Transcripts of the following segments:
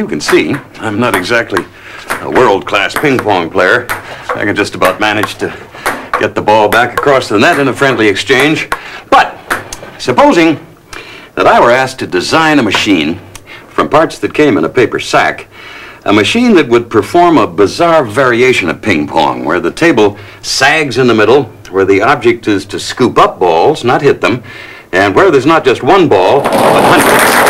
you can see, I'm not exactly a world-class ping-pong player. I can just about manage to get the ball back across the net in a friendly exchange. But supposing that I were asked to design a machine from parts that came in a paper sack, a machine that would perform a bizarre variation of ping pong, where the table sags in the middle, where the object is to scoop up balls, not hit them, and where there's not just one ball, but hundreds.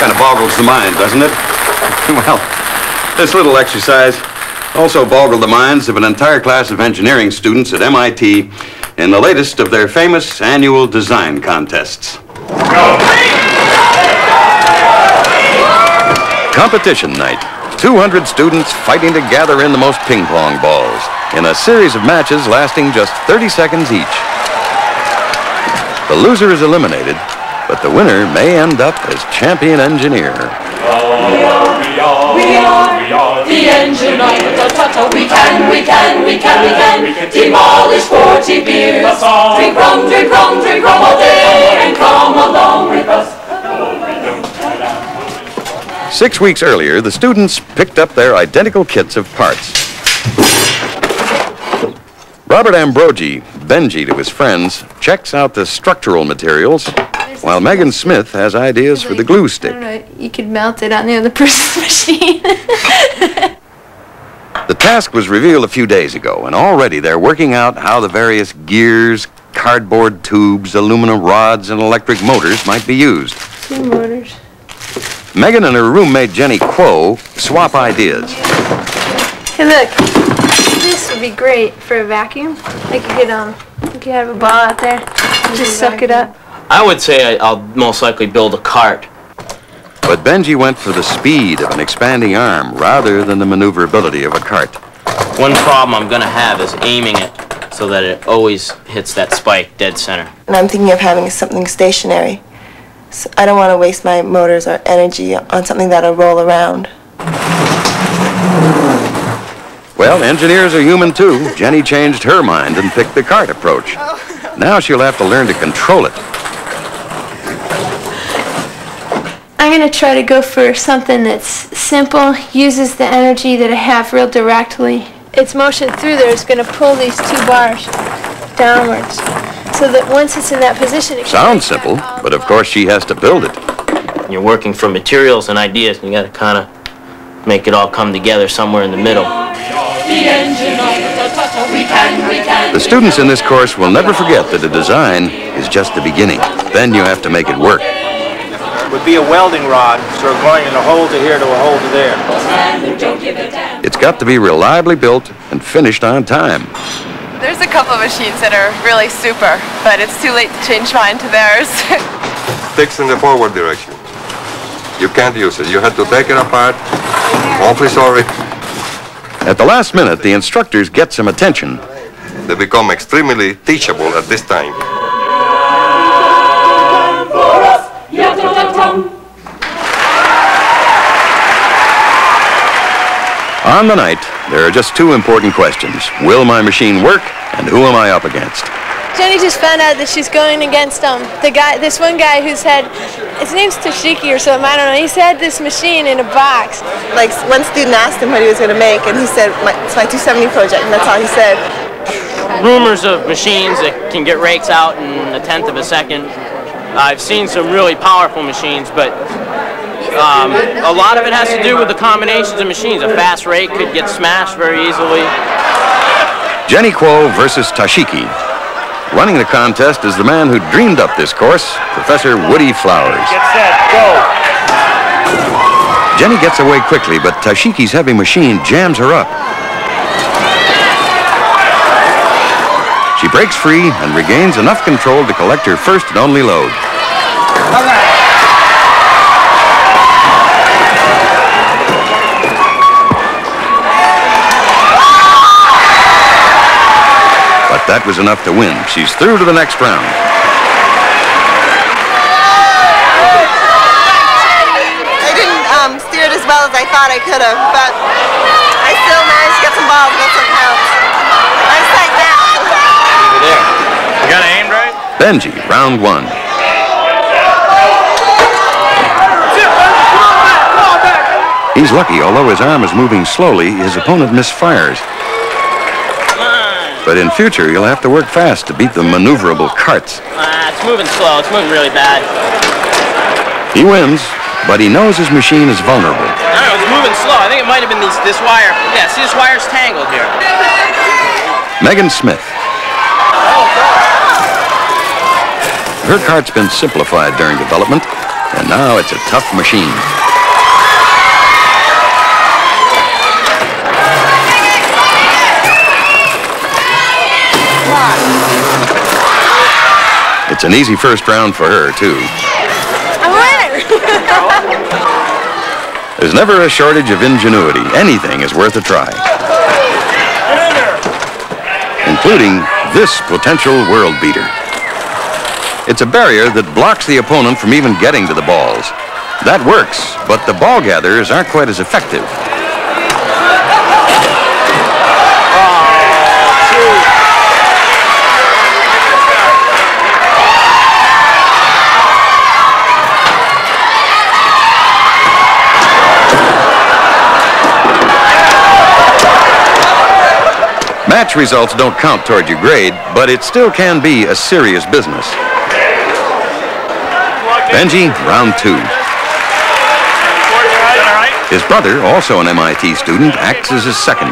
Kind of boggles the mind, doesn't it? well, this little exercise also boggled the minds of an entire class of engineering students at MIT in the latest of their famous annual design contests. Competition night. 200 students fighting to gather in the most ping pong balls in a series of matches lasting just 30 seconds each. The loser is eliminated, but the winner may end up as champion engineer. We are, we are, we are the engine of the Tata. We can, we can, we can, we can demolish 40 beers. Drink rum, drink rum, drink rum all day and come along with us. Six weeks earlier, the students picked up their identical kits of parts. Robert Ambrogi, Benji to his friends, checks out the structural materials, while Megan Smith has ideas for the glue stick. know, you could melt it on the other person's machine. The task was revealed a few days ago, and already they're working out how the various gears, cardboard tubes, aluminum rods, and electric motors might be used. Two motors. Megan and her roommate Jenny Quo swap ideas. Hey, look. This would be great for a vacuum. Like you could, um, you could have a ball out there, just suck it up. I would say I- I'll most likely build a cart. But Benji went for the speed of an expanding arm rather than the maneuverability of a cart. One problem I'm gonna have is aiming it so that it always hits that spike dead center. And I'm thinking of having something stationary. So I don't want to waste my motors or energy on something that'll roll around. Well, engineers are human too. Jenny changed her mind and picked the cart approach. Oh. Now she'll have to learn to control it. I'm gonna try to go for something that's simple, uses the energy that I have real directly. Its motion through there is gonna pull these two bars downwards, so that once it's in that position, it Sounds simple, but of course she has to build it. You're working from materials and ideas, and you gotta kinda make it all come together somewhere in the middle. The engine of the Tata. We can, we can. The students in this course will never forget that a design is just the beginning. Then you have to make it work. Would be a welding rod, sort of going in a hole to here to a hole to there. Don't give a damn. It's got to be reliably built and finished on time. There's a couple of machines that are really super, but it's too late to change mine to theirs. sticks in the forward direction. You can't use it. You had to take it apart. Awfully sorry. At the last minute, the instructors get some attention. They become extremely teachable at this time. On the night, there are just two important questions. Will my machine work, and who am I up against? Jenny just found out that she's going against um the guy, this one guy who's had, his name's Toshiki or something. I don't know. He's had this machine in a box. Like one student asked him what he was going to make, and he said, my, "It's my 270 project," and that's all he said. Rumors of machines that can get rakes out in a tenth of a second. I've seen some really powerful machines, but um, a lot of it has to do with the combinations of machines. A fast rake could get smashed very easily. Jenny Quo versus Tashiki. Running the contest is the man who dreamed up this course, Professor Woody Flowers. Get set, go. Jenny gets away quickly, but Tashiki's heavy machine jams her up. She breaks free and regains enough control to collect her first and only load. That was enough to win. She's through to the next round. I didn't um, steer it as well as I thought I could have, but I still managed to get some balls, and that's what counts. I'm set down. There. You got it aimed right? Benji, round one. He's lucky, although his arm is moving slowly, his opponent misfires. But in future, you'll have to work fast to beat the maneuverable carts. Ah, it's moving slow. It's moving really bad. He wins, but he knows his machine is vulnerable. I don't know. It's moving slow. I think it might have been these, this wire. Yeah, see this wire's tangled here. Megan Smith. Her cart's been simplified during development, and now it's a tough machine. It's an easy first round for her, too. I'm winning. There's never a shortage of ingenuity. Anything is worth a try. Including this potential world beater. It's a barrier that blocks the opponent from even getting to the balls. That works, but the ball gatherers aren't quite as effective. Match results don't count toward your grade, but it still can be a serious business. Benji, round two. His brother, also an MIT student, acts as his second.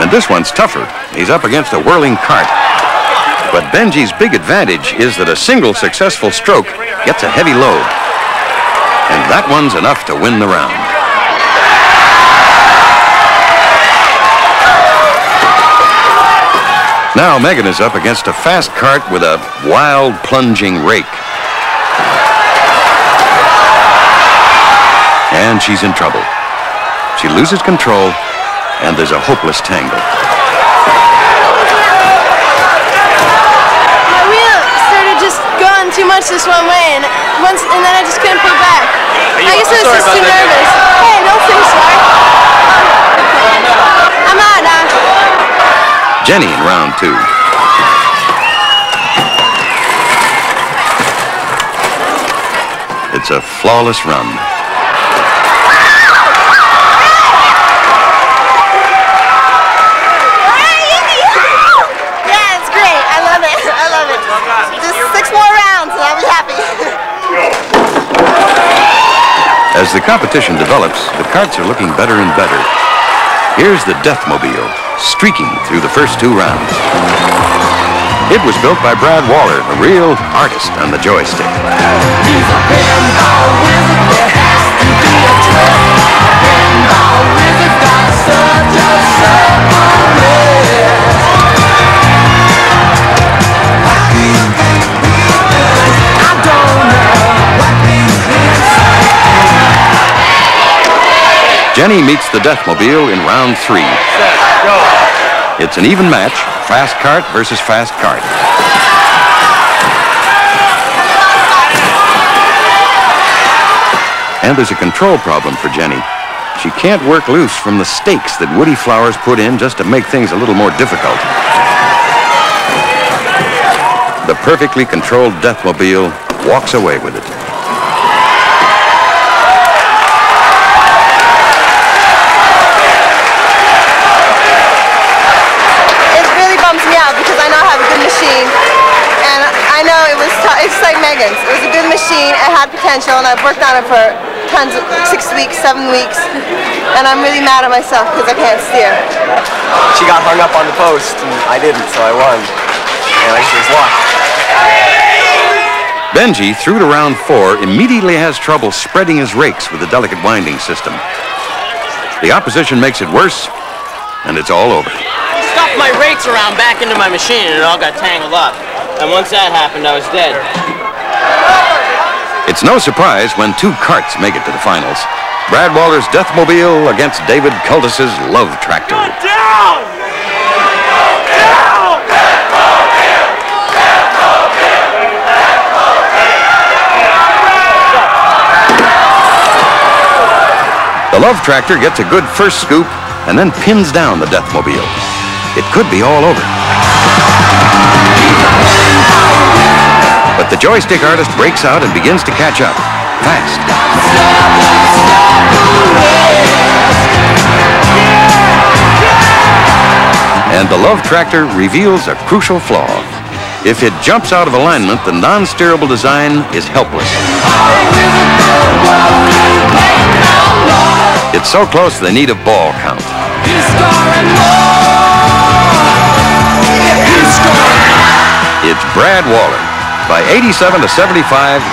And this one's tougher. He's up against a whirling cart. But Benji's big advantage is that a single successful stroke gets a heavy load. And that one's enough to win the round. Now Megan is up against a fast cart with a wild plunging rake. And she's in trouble. She loses control, and there's a hopeless tangle. My wheel started just going too much this one way, and once, and then I just couldn't pull back. I guess I was just too nervous. Hey, don't say sorry. I'm out now. Jenny in round two. It's a flawless run. Yeah, it's great. I love it. I love it. Just six more rounds and I'll be happy. As the competition develops, the carts are looking better and better. Here's the Deathmobile, streaking through the first two rounds. It was built by Brad Waller, a real artist on the joystick. Jenny meets the Deathmobile in round three. It's an even match, fast cart versus fast cart. And there's a control problem for Jenny. She can't work loose from the stakes that Woody Flowers put in just to make things a little more difficult. The perfectly controlled Deathmobile walks away with it. It had potential, and I've worked on it for tons of, six weeks, seven weeks. And I'm really mad at myself because I can't steer. She got hung up on the post, and I didn't, so I won. And I guess it luck. Benji, through to round four, immediately has trouble spreading his rakes with the delicate winding system. The opposition makes it worse, and it's all over. I Stuffed my rakes around back into my machine and it all got tangled up. And once that happened, I was dead. It's no surprise when two carts make it to the finals. Brad Waller's Deathmobile against David Cultus's Love Tractor. The Love Tractor gets a good first scoop and then pins down the Deathmobile. It could be all over. But the joystick artist breaks out and begins to catch up. Fast. And the Love Tractor reveals a crucial flaw. If it jumps out of alignment, the non-steerable design is helpless. It's so close they need a ball count. It's Brad Waller. By 87 to 75,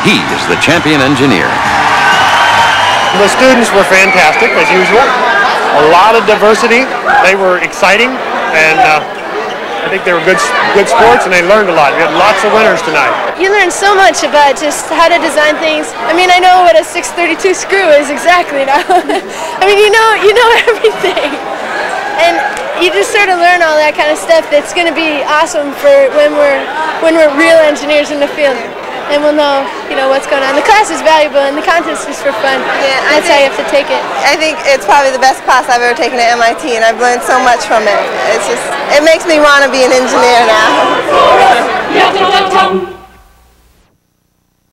he is the champion engineer. The students were fantastic, as usual. A lot of diversity. They were exciting, and uh, I think they were good, good sports, and they learned a lot. We had lots of winners tonight. You learn so much about just how to design things. I mean, I know what a 632 screw is exactly now. I mean, you know, you know everything, and you just sort of learn all that kind of stuff. That's going to be awesome for when we're when we're real engineers in the field, and we'll know, you know, what's going on. The class is valuable, and the contest is for fun. Yeah, I That's how you have to take it. I think it's probably the best class I've ever taken at MIT, and I've learned so much from it. It's just, it makes me want to be an engineer now.